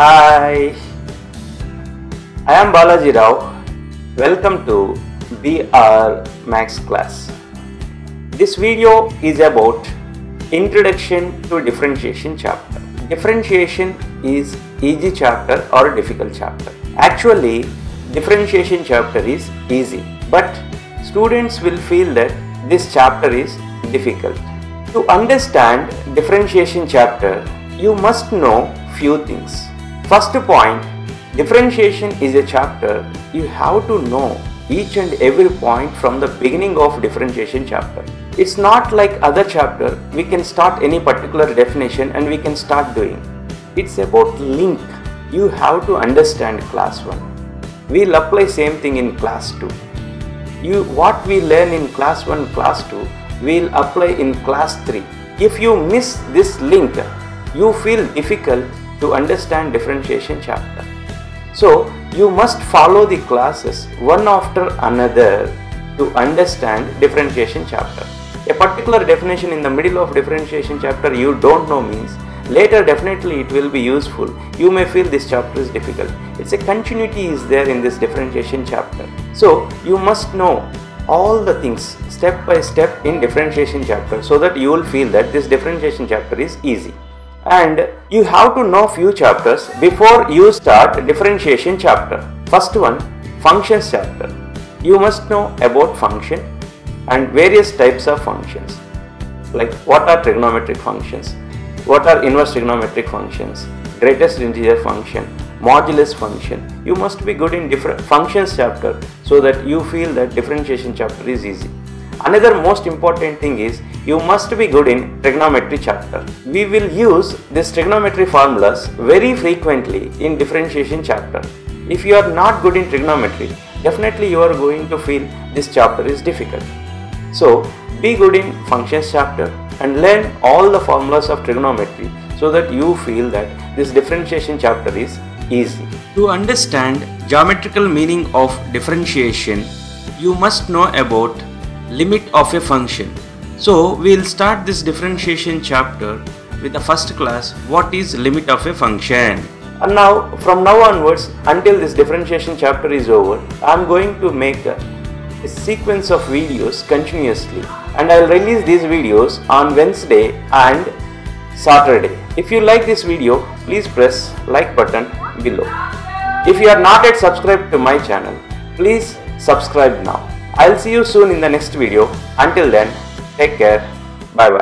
Hi, I am Balaji Rao. Welcome to BR Maths class. This video is about Introduction to Differentiation chapter. Differentiation is easy chapter or difficult chapter. Actually, differentiation chapter is easy, but students will feel that this chapter is difficult. To understand differentiation chapter, you must know few things. First point, differentiation is a chapter you have to know each and every point from the beginning of differentiation chapter. It's not like other chapter, we can start any particular definition and we can start doing. It's about link. You have to understand class 1. We'll apply same thing in class 2. You what we learn in class 1, class 2, we'll apply in class 3. If you miss this link, you feel difficult to understand differentiation chapter. So you must follow the classes one after another to understand differentiation chapter. A particular definition in the middle of differentiation chapter you don't know means later definitely it will be useful. You may feel this chapter is difficult. It's a continuity is there in this differentiation chapter. So you must know all the things step by step in differentiation chapter so that you will feel that this differentiation chapter is easy and you have to know few chapters before you start differentiation chapter. First one functions chapter. You must know about function and various types of functions like what are trigonometric functions, what are inverse trigonometric functions, greatest integer function, modulus function. You must be good in different functions chapter so that you feel that differentiation chapter is easy. Another most important thing is you must be good in trigonometry chapter. We will use this trigonometry formulas very frequently in differentiation chapter. If you are not good in trigonometry, definitely you are going to feel this chapter is difficult. So be good in functions chapter and learn all the formulas of trigonometry so that you feel that this differentiation chapter is easy. To understand geometrical meaning of differentiation, you must know about limit of a function. So we'll start this differentiation chapter with the first class what is limit of a function. And now from now onwards until this differentiation chapter is over I'm going to make a, a sequence of videos continuously and I'll release these videos on Wednesday and Saturday. If you like this video please press like button below. If you are not yet subscribed to my channel please subscribe now. I'll see you soon in the next video. Until then, take care. Bye bye.